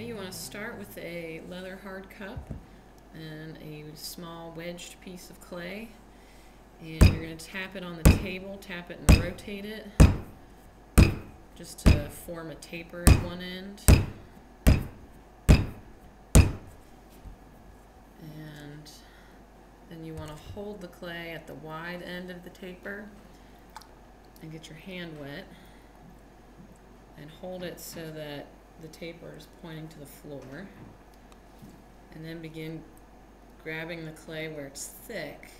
Okay, you want to start with a leather hard cup and a small wedged piece of clay. And you're going to tap it on the table, tap it and rotate it just to form a taper at one end. And then you want to hold the clay at the wide end of the taper and get your hand wet and hold it so that the taper is pointing to the floor. And then begin grabbing the clay where it's thick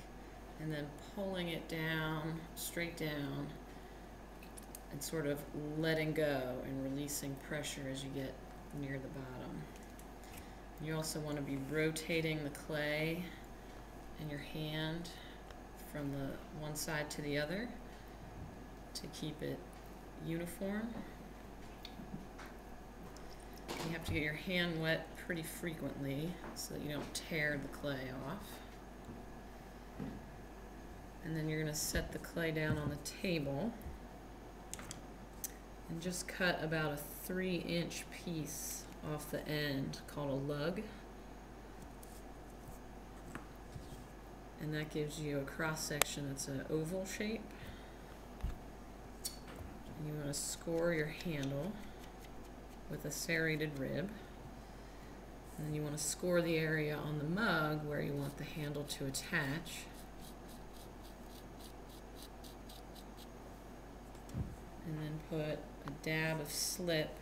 and then pulling it down, straight down, and sort of letting go and releasing pressure as you get near the bottom. You also want to be rotating the clay in your hand from the one side to the other to keep it uniform. You have to get your hand wet pretty frequently so that you don't tear the clay off. And then you're going to set the clay down on the table and just cut about a three inch piece off the end called a lug. And that gives you a cross section that's an oval shape. And you want to score your handle with a serrated rib. And then you want to score the area on the mug where you want the handle to attach. And then put a dab of slip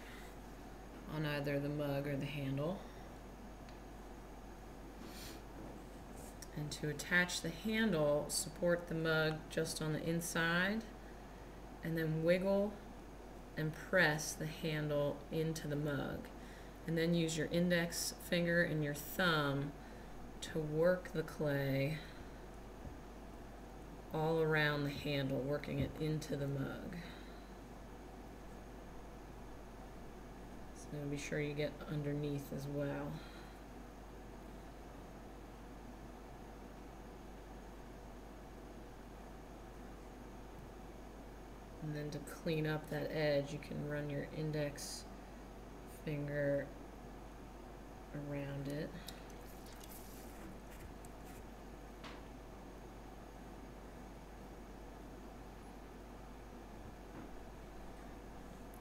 on either the mug or the handle. And to attach the handle, support the mug just on the inside and then wiggle and press the handle into the mug. And then use your index finger and your thumb to work the clay all around the handle, working it into the mug. So be sure you get underneath as well. And then to clean up that edge, you can run your index finger around it.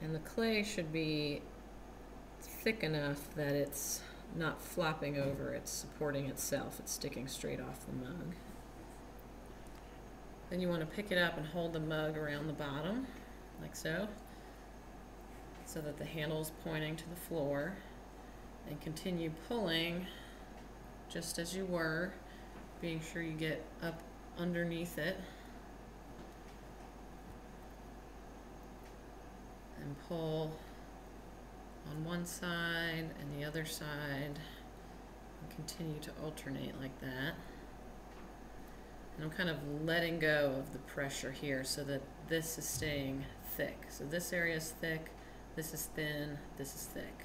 And the clay should be thick enough that it's not flopping over, it's supporting itself, it's sticking straight off the mug. Then you want to pick it up and hold the mug around the bottom, like so, so that the handle is pointing to the floor. And continue pulling just as you were, being sure you get up underneath it. And pull on one side and the other side and continue to alternate like that. And I'm kind of letting go of the pressure here so that this is staying thick. So this area is thick, this is thin, this is thick.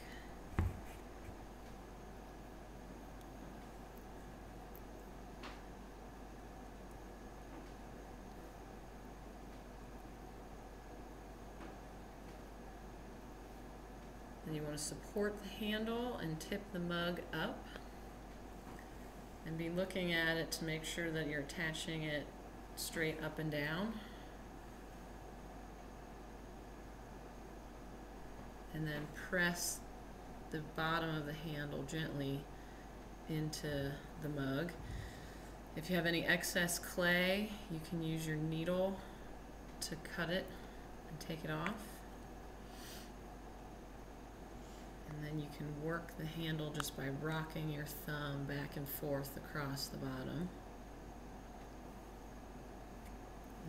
And you want to support the handle and tip the mug up and be looking at it to make sure that you're attaching it straight up and down. And then press the bottom of the handle gently into the mug. If you have any excess clay, you can use your needle to cut it and take it off. And then you can work the handle just by rocking your thumb back and forth across the bottom.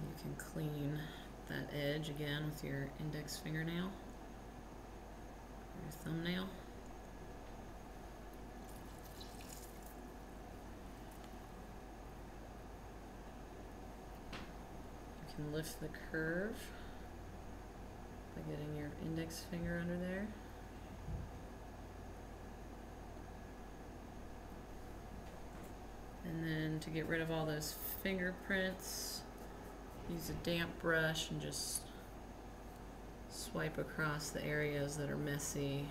You can clean that edge again with your index fingernail, your thumbnail. You can lift the curve by getting your index finger under there. And then to get rid of all those fingerprints, use a damp brush and just swipe across the areas that are messy